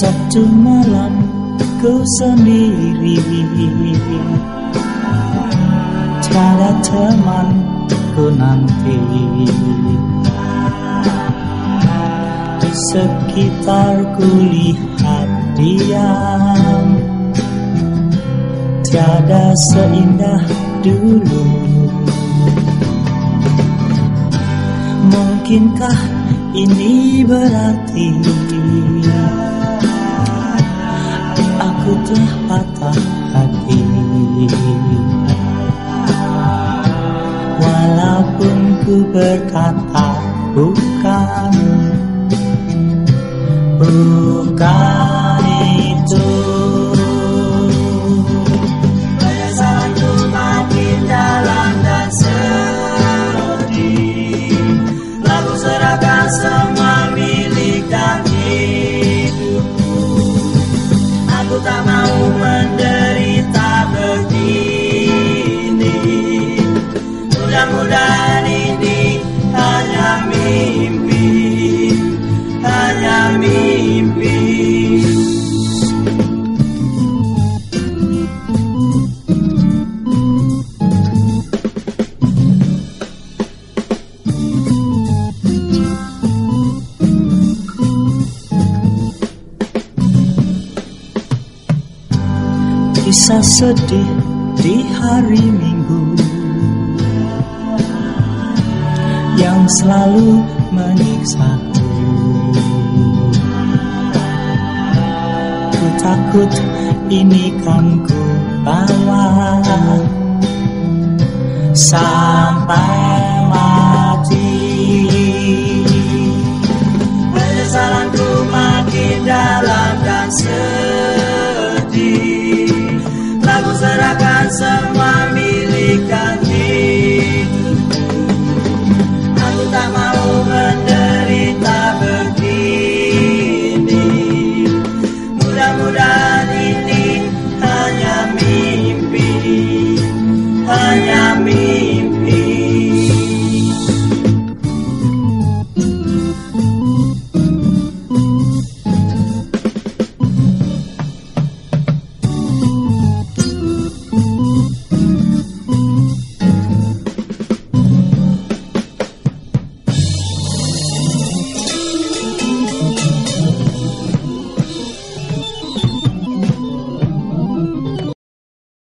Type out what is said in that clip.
Satu malam ku sendiri. Tiada teman ku nanti. Di sekitarku lihat dia. Tiada seindah dulu. Mungkinkah ini berarti Telah patah hati. Walaupun ku berkata bukan Bukan mimpi Hanya mimpi. Kisah sedih di hari Minggu Yang selalu menyiksaku. Ku takut ini kan ku bawa. Sampai mati. Penyesalanku makin dalam dan sedih. Lalu serahkan semua be